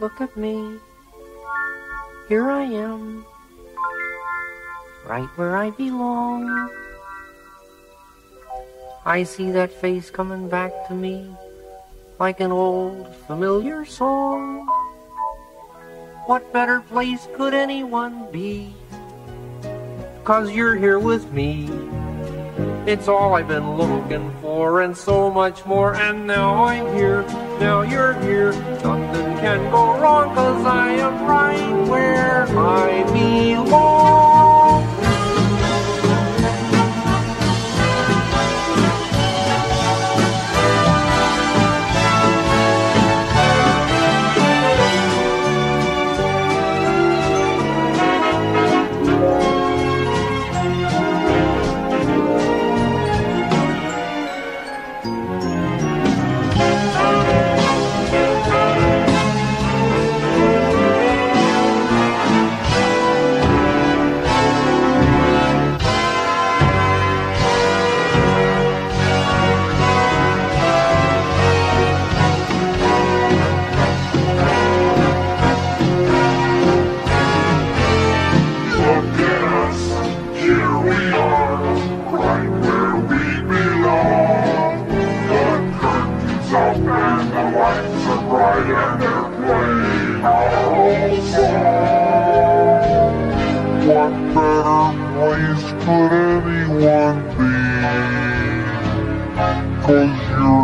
look at me. Here I am, right where I belong. I see that face coming back to me like an old familiar song. What better place could anyone be? Cause you're here with me. It's all I've been looking for and so much more. And now I'm here, now you're here. Where I belong. And the lights are bright and they're playing our. What better place could anyone be? You're